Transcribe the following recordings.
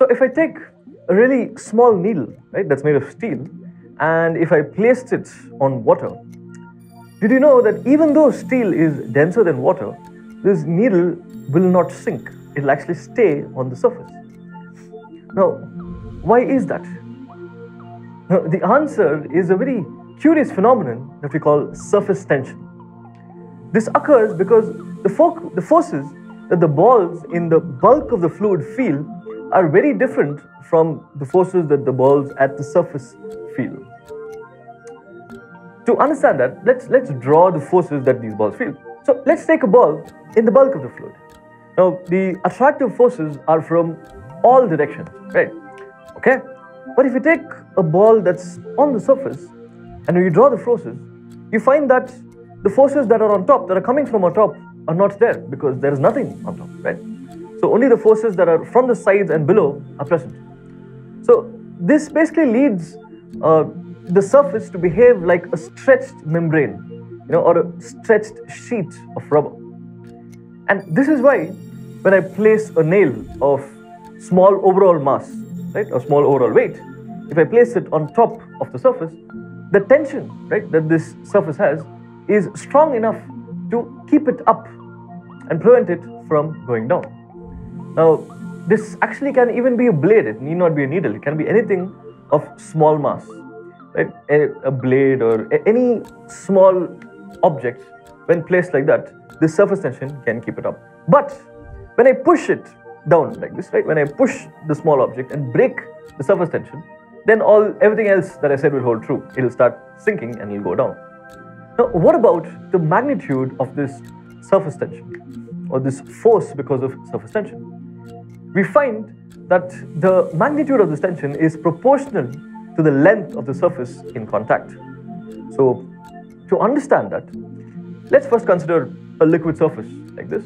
So if I take a really small needle, right, that's made of steel, and if I placed it on water, did you know that even though steel is denser than water, this needle will not sink. It'll actually stay on the surface. Now, why is that? Now, the answer is a very curious phenomenon that we call surface tension. This occurs because the, fo- the forces that the balls in the bulk of the fluid feel are very different from the forces that the balls at the surface feel. To understand that, let's, let's draw the forces that these balls feel. So let's take a ball in the bulk of the fluid. Now, the attractive forces are from all directions, right? Okay? But if you take a ball that's on the surface and you draw the forces, you find that the forces that are on top, that are coming from on top, are not there because there is nothing on top, right? So only the forces that are from the sides and below are present. So this basically leads uh, the surface to behave like a stretched membrane, you know, or a stretched sheet of rubber. And this is why when I place a nail of small overall mass, right, or small overall weight, if I place it on top of the surface, the tension, right, that this surface has is strong enough to keep it up and prevent it from going down. Now, this actually can even be a blade, it need not be a needle, it can be anything of small mass, right? A, blade or any small object, when placed like that, the surface tension can keep it up. But when I push it down like this, right? When I push the small object and break the surface tension, then all everything else that I said will hold true. It'll start sinking and it'll go down. Now, what about the magnitude of this surface tension or this force because of surface tension? We find that the magnitude of this tension is proportional to the length of the surface in contact. So, to understand that, let's first consider a liquid surface like this.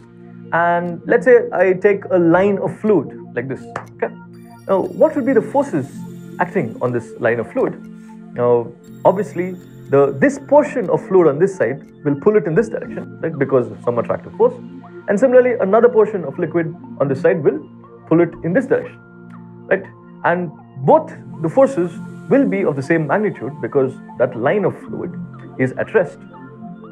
And let's say I take a line of fluid like this. Okay. Now, what would be the forces acting on this line of fluid? Now, obviously, the this portion of fluid on this side will pull it in this direction, right? Because of some attractive force. And similarly, another portion of liquid on this side will pull it in this direction, right? And both the forces will be of the same magnitude because that line of fluid is at rest.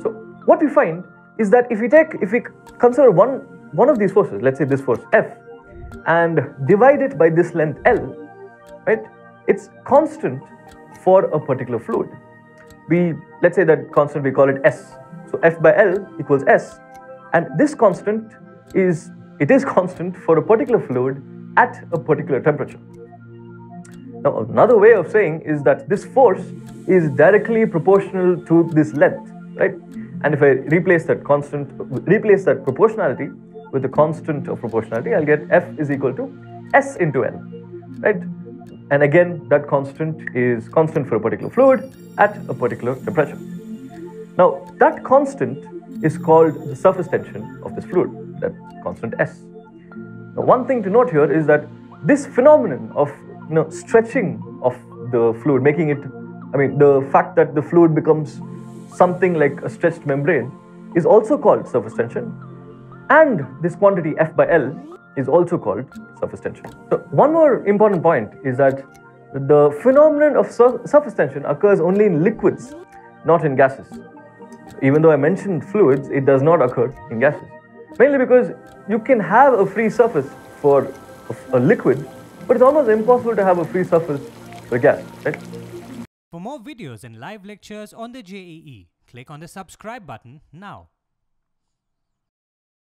So what we find is that if we take, if we consider one one of these forces, let's say this force F, and divide it by this length L, right? It's constant for a particular fluid. We let's say that constant we call it S. So F by L equals S, and this constant is it is constant for a particular fluid at a particular temperature. Now, another way of saying is that this force is directly proportional to this length, right? And if I replace that constant, replace that proportionality with the constant of proportionality, I'll get F is equal to S into L, right? And again, that constant is constant for a particular fluid at a particular temperature. Now, that constant is called the surface tension of this fluid, that constant S. Now, one thing to note here is that this phenomenon of you know, stretching of the fluid, making it, I mean, the fact that the fluid becomes something like a stretched membrane is also called surface tension. And this quantity F by L is also called surface tension. So, one more important point is that the phenomenon of sur surface tension occurs only in liquids, not in gases. Even though I mentioned fluids, it does not occur in gases. Mainly because you can have a free surface for a liquid, but it's almost impossible to have a free surface for gas, right? For more videos and live lectures on the JEE, click on the subscribe button now.